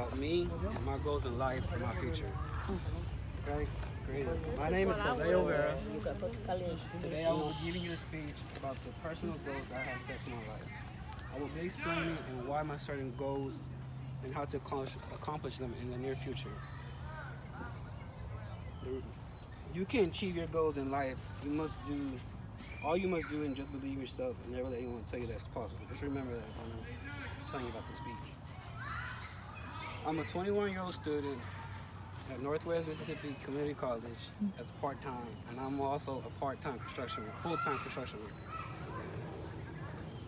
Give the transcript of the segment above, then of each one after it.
about me and my goals in life and my future. Okay? Great. My name is Jose Olvera. Today I will be giving you a speech about the personal goals I have set for my life. I will be explaining and why my certain goals and how to accomplish, accomplish them in the near future. You can achieve your goals in life. You must do all you must do and just believe yourself and never let anyone tell you that's possible. Just remember that when I'm telling you about the speech. I'm a 21 year old student at Northwest Mississippi Community College as part time, and I'm also a part time construction full time construction worker.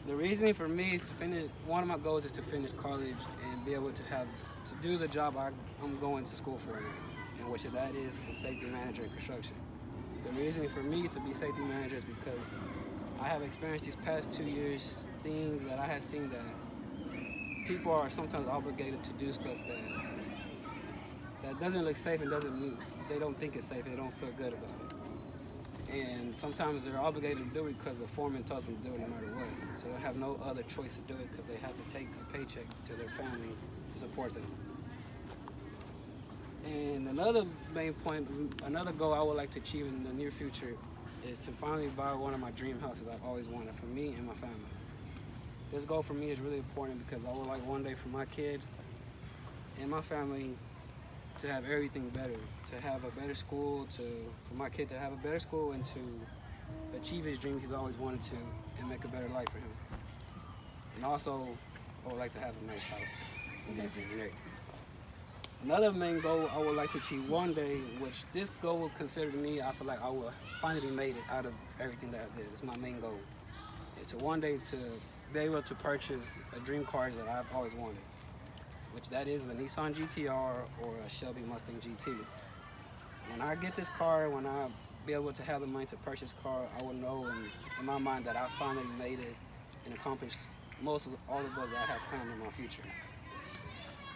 The reasoning for me is to finish. One of my goals is to finish college and be able to have to do the job I, I'm going to school for, and which that is a safety manager in construction. The reasoning for me to be safety manager is because I have experienced these past two years things that I have seen that people are sometimes obligated to do stuff that that doesn't look safe and doesn't look, they don't think it's safe. They don't feel good about it. And sometimes they're obligated to do it because the foreman tells them to do it no matter what. So they have no other choice to do it because they have to take a paycheck to their family to support them. And another main point, another goal I would like to achieve in the near future is to finally buy one of my dream houses I've always wanted for me and my family. This goal for me is really important because I would like one day for my kid and my family to have everything better, to have a better school, to for my kid to have a better school and to achieve his dreams he's always wanted to and make a better life for him. And also, I would like to have a nice house to live in and everything. Another main goal I would like to achieve one day, which this goal will consider to me, I feel like I will finally made it out of everything that I did. It's my main goal. To one day to be able to purchase a dream car that I've always wanted, which that is a Nissan GTR or a Shelby Mustang GT. When I get this car, when I be able to have the money to purchase a car, I will know in, in my mind that I finally made it and accomplished most of all the goals that I have planned in my future.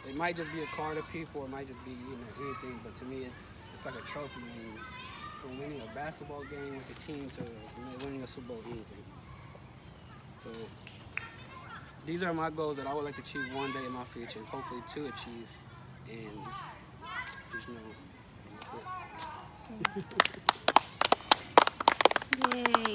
It might just be a car to people, it might just be you know anything. But to me, it's it's like a trophy from winning a basketball game with the team to winning a Super Bowl, anything. So these are my goals that I would like to achieve one day in my future, and hopefully to achieve. And just know. Yay.